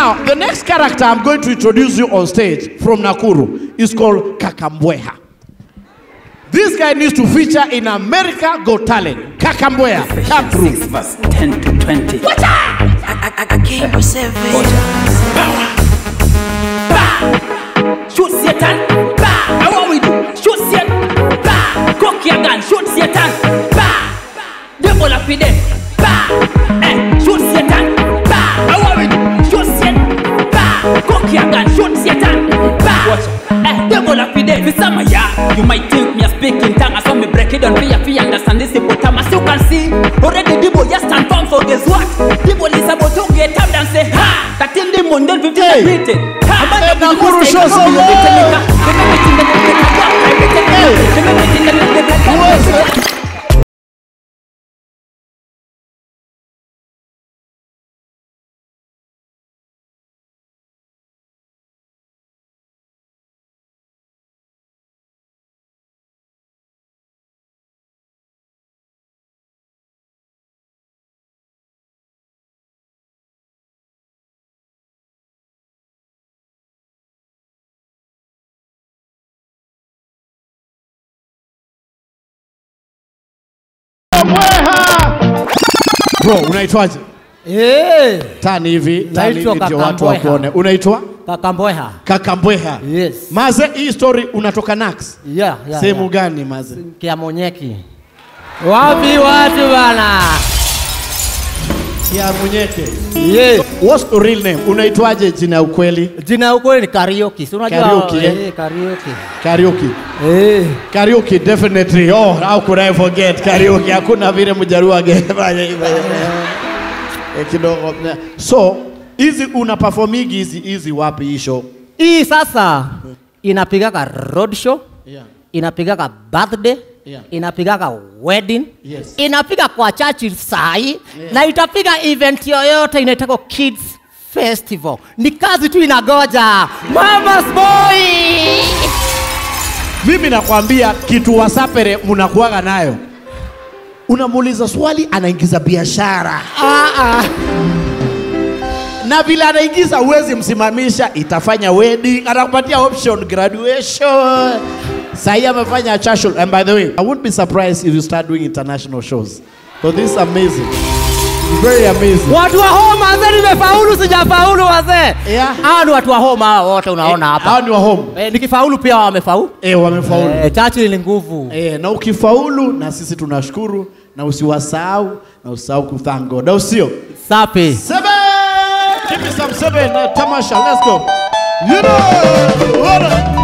Now, the next character I'm going to introduce you on stage from Nakuru is called Kakambweha. This guy needs to feature in America Got Talent. Kakambweha, come through. 6 verse 10 to 20. I, I, I came to save Shoot Satan. Bah. And what we do? Shoot Satan. Bah. Cock your gun. Shoot Satan. Bah. Devil up in there. Bah. Bah. Eh. Devil up in them. For some of you might think me a speaking tongue. I saw me break it down ya. For you understand this hippopotamus. You can see already the boy just stand firm. So guess what? The boy is about to get up and say ha. That in the Monday 15 Hey. beating. Ha. Man, Hey, the most Nakuru like show a some movie, love. they make Bro, unaitwaje? Eh, Tani hivi, tani hivi ndio watu wakuone. Unaitwa? Kakambweha. Kakambweha. Yes. Maze, hii story unatoka Nax. Yeah, yeah, Sehemu yeah. gani Maze? Kiamonyeki. Wapi watu bana? Ya Munyeke. Yes. What's your real name? Unaitwaje jina ya ukweli? Jina ya ukweli ni karaoke. Si unajua Karaoke, eh? eh, karaoke. Karaoke. Eh. Karaoke definitely. Oh, how could I forget karaoke? Hakuna vile mjaruo angefanya hivyo. Eh, kidogo. So, hizi una perform hizi hizi wapi hii show? Hii sasa inapigaga road show, Yeah. inapigaga birthday, Yeah. inapigaga wedding, Yes. inapiga kwa church sahi na itapiga event yoyote inaitako kids festival. Ni kazi tu inagoja. Mama's boy. Mimi nakwambia kitu wasapere mnakuaga nayo. Unamuuliza swali anaingiza biashara. Ah, ah. na vile anaingiza uwezi msimamisha, itafanya wedding, anakupatia option graduation. Sahi amefanya chashul. And by the way, I wouldn't be surprised if you start doing international shows. So this is amazing. Very amazing. Watu wa home wazee, nimefaulu sijafaulu wazee. Yeah. Hao ni watu wa home hao wote unaona Eh, hapa. Hao ni wa home. Eh, nikifaulu pia wamefaulu. Eh, wamefaulu. Eh, Churchill ni nguvu. Eh, na ukifaulu na sisi tunashukuru na usiwasahau na usahau kuthank God. Au sio? Safi. Seven! Give me some seven, Tamasha, let's go. You know, what up?